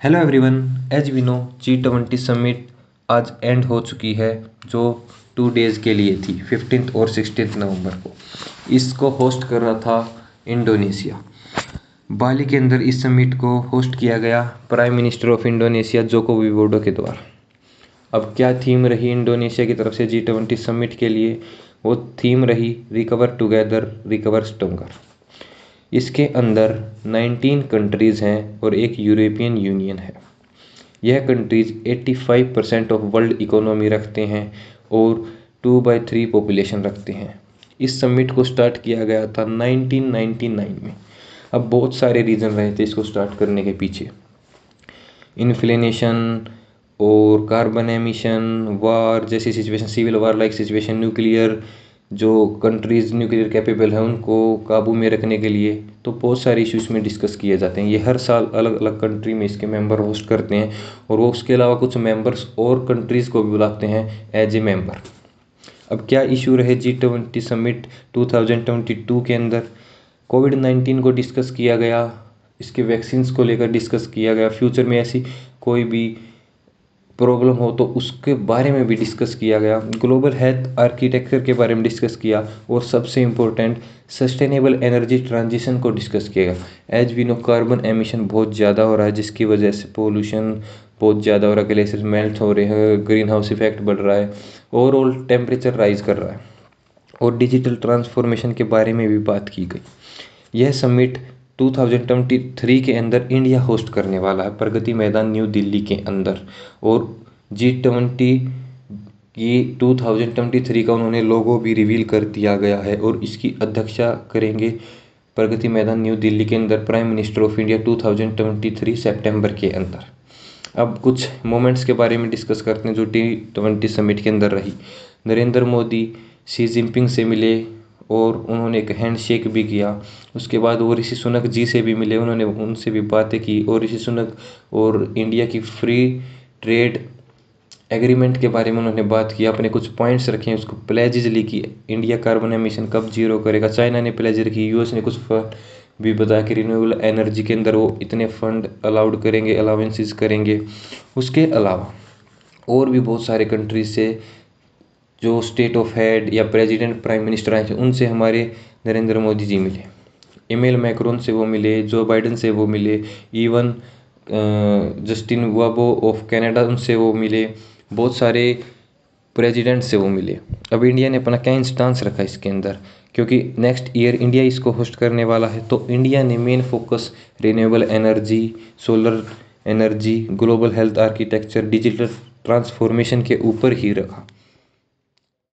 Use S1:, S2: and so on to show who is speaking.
S1: Hello everyone as we know G twenty summit आज end हो चुकी है, जो टू डेज़ के लिए थी फिफ्टींथ और सिक्सटीन नवंबर को। इसको होस्ट कर रहा था इंडोनेशिया। बाली के अंदर इस समिट को होस्ट किया गया prime minister of Indonesia Joko Widodo के द्वारा। अब क्या थीम रही इंडोनेशिया की तरफ़ से जी ट्वेंटी समिट के लिए? वो थीम रही रिकवर टुगेदर रिकवर स्ट्रोंगर इसके अंदर 19 कंट्रीज़ हैं और एक यूरोपियन यूनियन है। यह countries 85 percent of world economy रखते हैं और टू बाई थ्री पॉपुलेशन रखते हैं। इस समिट को स्टार्ट किया गया था 1999 में। अब बहुत सारे रीज़न रहे थे इसको स्टार्ट करने के पीछे। इन्फ्लेशन और कार्बन एमिशन, वार जैसी situation, civil war like situation, nuclear जो कंट्रीज़ न्यूक्लियर कैपेबल हैं, उनको काबू में रखने के लिए तो बहुत सारे इश्यूज़ में डिस्कस किए जाते हैं। ये हर साल अलग अलग कंट्री में इसके मेंबर होस्ट करते हैं और वो उसके अलावा कुछ मेंबर्स और कंट्रीज़ को भी बुलाते हैं एज ए मेंबर अब क्या इशू रहे जी ट्वेंटी समिट टू के अंदर? कोविड नाइन्टीन को डिस्कस किया गया, इसके वैक्सीन को लेकर डिस्कस किया गया फ्यूचर में ऐसी कोई भी प्रॉब्लम हो तो उसके बारे में भी डिस्कस किया गया। ग्लोबल हेल्थ आर्किटेक्चर के बारे में डिस्कस किया और सबसे इम्पोर्टेंट सस्टेनेबल एनर्जी ट्रांजिशन को डिस्कस किया गया। As we know carbon emission बहुत ज़्यादा हो रहा है, जिसकी वजह से पोल्यूशन बहुत ज़्यादा हो रहा है। ग्लेशियर मेल्ट हो रहे हैं ग्रीन हाउस इफ़ेक्ट बढ़ रहा है ओवरऑल टेम्परेचर राइज कर रहा है। और डिजिटल ट्रांसफॉर्मेशन के बारे में भी बात की गई। यह समिट 2023 के अंदर इंडिया होस्ट करने वाला है प्रगति मैदान न्यू दिल्ली के अंदर। और जी ट्वेंटी की 2023 का उन्होंने लोगो भी रिवील कर दिया गया है और इसकी अध्यक्षता करेंगे प्रगति मैदान न्यू दिल्ली के अंदर प्राइम मिनिस्टर ऑफ़ इंडिया 2023 सितंबर के अंदर। अब कुछ मोमेंट्स के बारे में डिस्कस करते हैं जो टी ट्वेंटी समिट के अंदर रही। नरेंद्र मोदी शी जिनपिंग से मिले और उन्होंने एक हैंड शेक भी किया। उसके बाद वो ऋषि सुनक जी से भी मिले। उन्होंने उनसे भी बातें की और ऋषि सुनक और इंडिया की फ्री ट्रेड एग्रीमेंट के बारे में उन्होंने बात की। अपने कुछ पॉइंट्स रखे, उसको प्लेजेज लिखी। इंडिया कार्बन एमिशन कब ज़ीरो करेगा? चाइना ने प्लेज रखी। यूएस ने कुछ फंड भी बताया कि रिन्यूएबल एनर्जी के अंदर वो इतने फंड अलाउड करेंगे अलाउंसेस करेंगे। उसके अलावा और भी बहुत सारे कंट्रीज़ से जो स्टेट ऑफ़ हेड या प्रेसिडेंट प्राइम मिनिस्टर आए थे, उनसे हमारे नरेंद्र मोदी जी मिले। इमेल मैक्रोन से वो मिले जो बाइडन से वो मिले इवन जस्टिन वाबो ऑफ़ कनाडा उनसे वो मिले, बहुत सारे प्रेसिडेंट से वो मिले। अब इंडिया ने अपना क्या इंस्टांस रखा इसके अंदर? क्योंकि नेक्स्ट ईयर इंडिया इसको होस्ट करने वाला है तो इंडिया ने main focus renewable energy solar energy global health architecture digital transformation के ऊपर ही रखा।